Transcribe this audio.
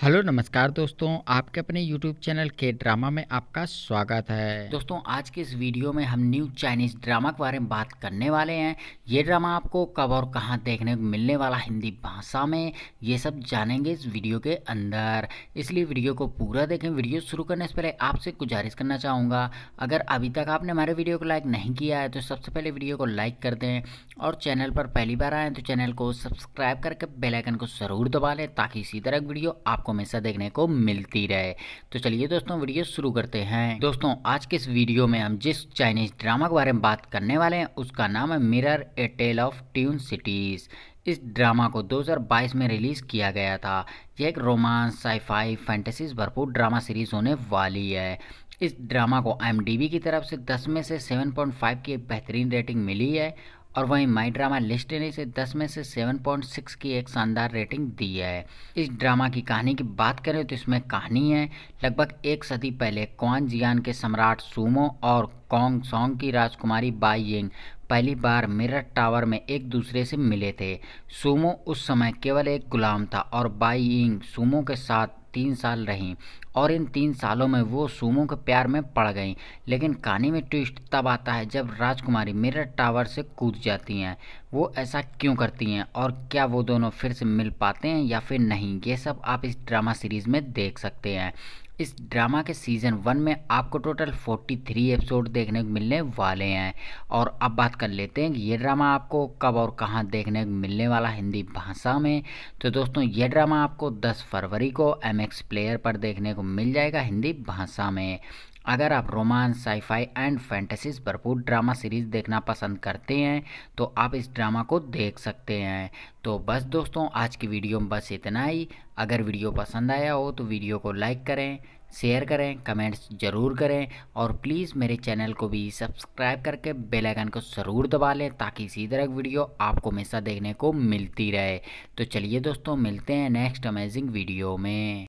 Hello, नमस्कार दोस्तों, आपके अपने यूट्यूब चैनल के ड्रामा में आपका स्वागत है। दोस्तों, आज के इस वीडियो में हम न्यू चाइनीज़ ड्रामा के बारे में बात करने वाले हैं। ये ड्रामा आपको कब और कहाँ देखने को मिलने वाला हिंदी भाषा में, ये सब जानेंगे इस वीडियो के अंदर। इसलिए वीडियो को पूरा देखें। वीडियो शुरू करने से पहले आपसे गुजारिश करना चाहूँगा। अगर अभी तक आपने हमारे वीडियो को लाइक नहीं किया है तो सबसे पहले वीडियो को लाइक कर दें और चैनल पर पहली बार आए तो चैनल को सब्सक्राइब करके बेलाइकन को ज़रूर दबा लें, ताकि इसी तरह वीडियो आपको आपको हमेशा देखने को मिलती रहे। तो चलिए दोस्तों, वीडियो शुरू करते हैं। दोस्तों, आज के इस वीडियो में हम जिस चाइनीज़ ड्रामा के बारे में बात करने वाले हैं, उसका नाम है Mirror a tale of twin cities इस ड्रामा को 2022 में रिलीज़ किया गया था। यह एक रोमांस साईफाई फैंटेसीज भरपूर ड्रामा सीरीज़ होने वाली है। इस ड्रामा को एम की तरफ़ से 10 में से 7.5 की बेहतरीन रेटिंग मिली है और वहीं माई ड्रामा लिस्ट ने इसे 10 में से 7.6 की एक शानदार रेटिंग दी है। इस ड्रामा की कहानी की बात करें तो इसमें कहानी है, लगभग एक सदी पहले क्वान जियान के सम्राट सूमो और कॉन्ग सॉन्ग की राजकुमारी बाई यिंग पहली बार मिरर टावर में एक दूसरे से मिले थे। सूमो उस समय केवल एक गुलाम था और बाई यिंग सूमो के साथ तीन साल रहीं। और इन तीन सालों में वो सुमो के प्यार में पड़ गईं। लेकिन कहानी में ट्विस्ट तब आता है जब राजकुमारी मिरर टावर से कूद जाती हैं। वो ऐसा क्यों करती हैं? और क्या वो दोनों फिर से मिल पाते हैं या फिर नहीं? ये सब आप इस ड्रामा सीरीज़ में देख सकते हैं। इस ड्रामा के सीज़न वन में आपको टोटल 43 एपिसोड देखने को मिलने वाले हैं। और अब बात कर लेते हैं कि ये ड्रामा आपको कब और कहाँ देखने को मिलने वाला हिंदी भाषा में। तो दोस्तों, ये ड्रामा आपको 10 फरवरी को एमएक्स प्लेयर पर देखने को मिल जाएगा हिंदी भाषा में। अगर आप romance sci fi and fantasies भरपूर ड्रामा सीरीज़ देखना पसंद करते हैं तो आप इस ड्रामा को देख सकते हैं। तो बस दोस्तों, आज की वीडियो में बस इतना ही। अगर वीडियो पसंद आया हो तो वीडियो को लाइक करें शेयर करें कमेंट्स ज़रूर करें और प्लीज़ मेरे चैनल को भी सब्सक्राइब करके बेल आइकन को ज़रूर दबा लें ताकि इसी तरह की वीडियो आपको हमेशा देखने को मिलती रहे। तो चलिए दोस्तों, मिलते हैं नेक्स्ट अमेजिंग वीडियो में।